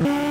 Bye.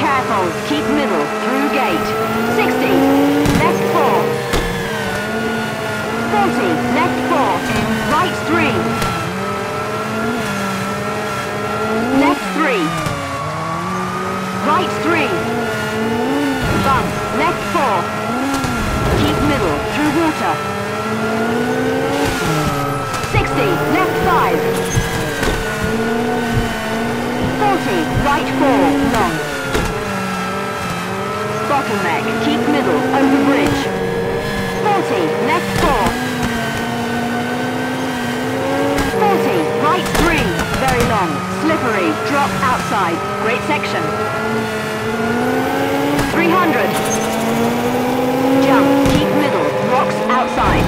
careful. Keep middle. Through gate. 60. Left 4. 40. Left 4. Right 3. Left 3. Right 3. Bump. Left 4. Keep middle. Through water. 60. Left 5. 40. Right 4. Long. side. Great section. 300. Jump. Keep middle. Rocks outside.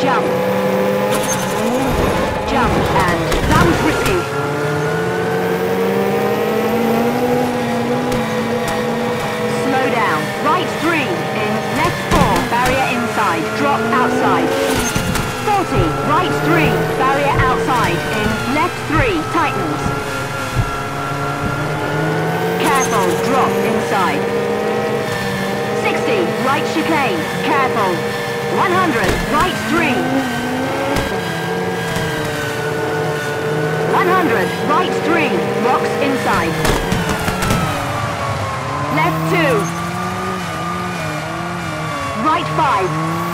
Jump. side. 60, right chicane, careful. 100, right 3. 100, right 3, rocks inside. Left 2. Right 5.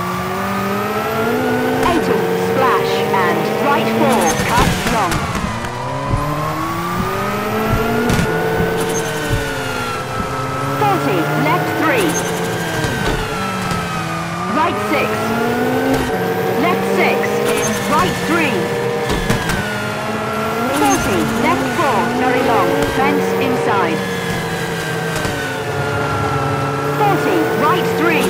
Inside. 40, right 3.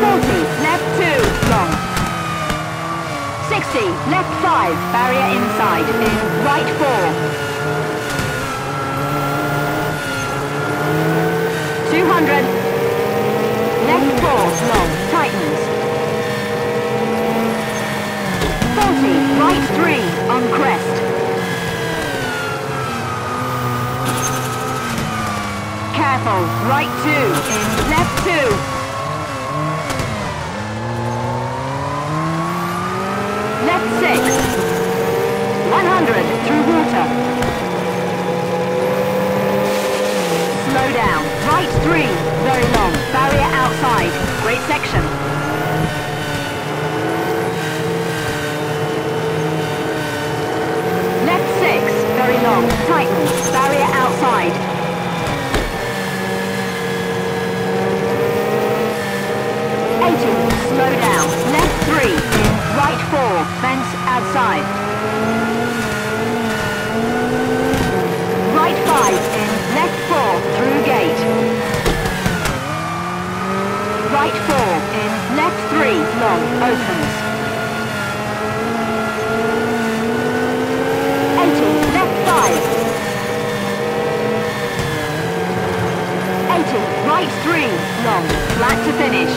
40, left 2, long. 60, left 5, barrier inside, in right 4. 200, left 4, long, tightens. 40, right 3, on crest. Right 2, in left 2. Left 6. 100 through water. Slow down. Right 3. Very long. Barrier outside. Great section. Left 6. Very long. Tighten. Barrier outside. 4. Fence outside. Right 5. In. Left 4. Through gate. Right 4. In. Left 3. Long. Opens. 80. Left 5. 80. Right 3. Long. Flat to finish.